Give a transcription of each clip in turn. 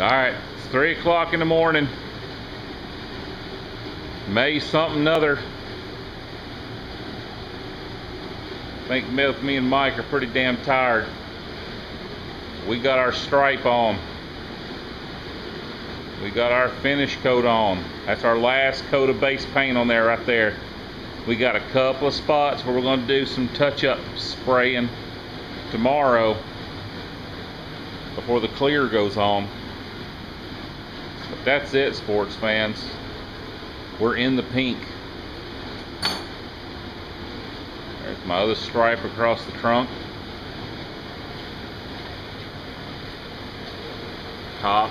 All right, it's three o'clock in the morning. May something other. I think me, me and Mike are pretty damn tired. We got our stripe on. We got our finish coat on. That's our last coat of base paint on there right there. We got a couple of spots where we're going to do some touch-up spraying tomorrow before the clear goes on. But that's it, sports fans. We're in the pink. There's my other stripe across the trunk. Top.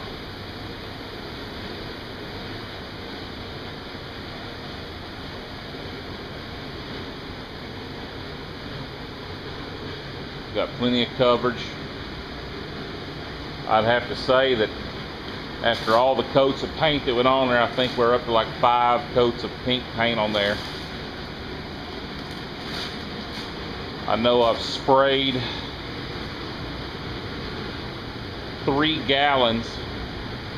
Got plenty of coverage. I'd have to say that after all the coats of paint that went on there, I think we're up to like five coats of pink paint on there. I know I've sprayed three gallons,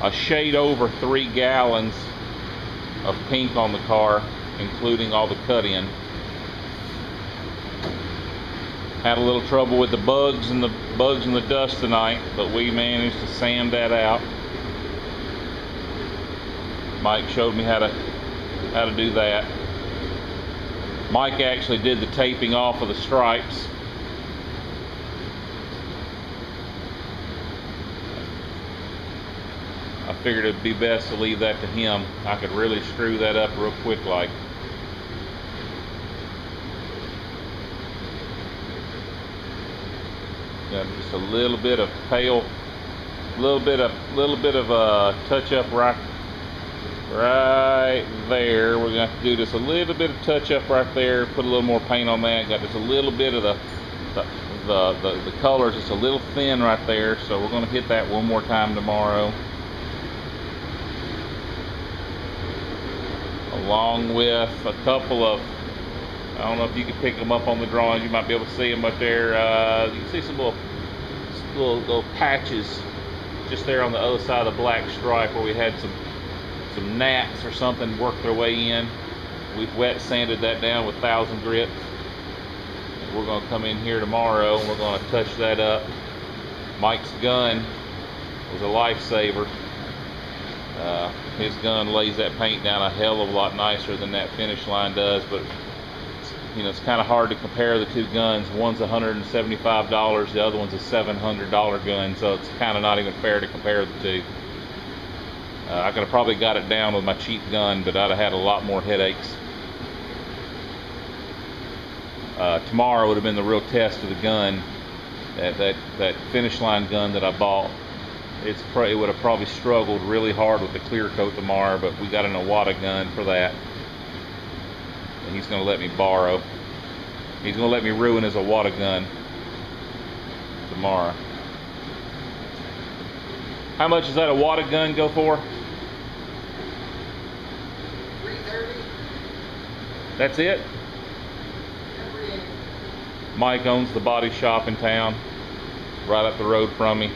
a shade over three gallons of pink on the car, including all the cut-in. Had a little trouble with the bugs and the bugs and the dust tonight, but we managed to sand that out. Mike showed me how to how to do that. Mike actually did the taping off of the stripes. I figured it'd be best to leave that to him. I could really screw that up real quick like. Got just a little bit of pale, little bit of little bit of a uh, touch up right right there. We're gonna have to do just a little bit of touch up right there. Put a little more paint on that. Got just a little bit of the the the, the, the color just a little thin right there. So we're gonna hit that one more time tomorrow. Along with a couple of I don't know if you can pick them up on the drawings. You might be able to see them up there. Uh, you can see some little, little, little patches just there on the other side of the black stripe where we had some some gnats or something work their way in. We've wet sanded that down with thousand grit. We're going to come in here tomorrow and we're going to touch that up. Mike's gun was a lifesaver. Uh, his gun lays that paint down a hell of a lot nicer than that finish line does, but you know, it's kind of hard to compare the two guns. One's $175, the other one's a $700 gun, so it's kind of not even fair to compare the two. Uh, I could have probably got it down with my cheap gun, but I'd have had a lot more headaches. Uh, tomorrow would have been the real test of the gun. That that that finish line gun that I bought, it's it would have probably struggled really hard with the clear coat tomorrow, but we got an Iwata gun for that and he's going to let me borrow. He's going to let me ruin his Iwata gun tomorrow. How much does that Iwata gun go for? That's it? Mike owns the body shop in town, right up the road from me.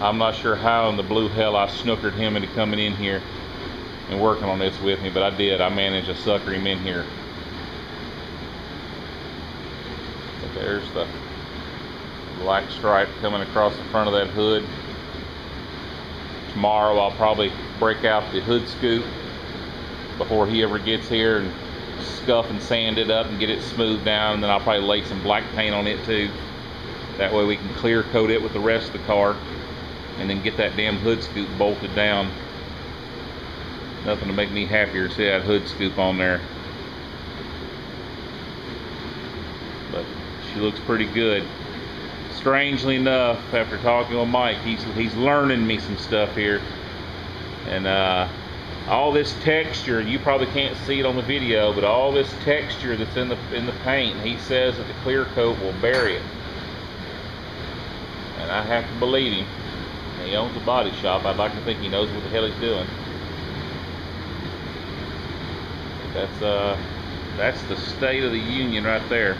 I'm not sure how in the blue hell I snookered him into coming in here and working on this with me, but I did. I managed to sucker him in here. But there's the black stripe coming across the front of that hood. Tomorrow I'll probably break out the hood scoop before he ever gets here and scuff and sand it up and get it smoothed down and then I'll probably lay some black paint on it too. That way we can clear coat it with the rest of the car and then get that damn hood scoop bolted down Nothing to make me happier to see that hood scoop on there. But she looks pretty good. Strangely enough, after talking with Mike, he's he's learning me some stuff here. And uh, all this texture, you probably can't see it on the video, but all this texture that's in the in the paint, he says that the clear coat will bury it. And I have to believe him. He owns a body shop. I'd like to think he knows what the hell he's doing. That's uh, that's the state of the union right there.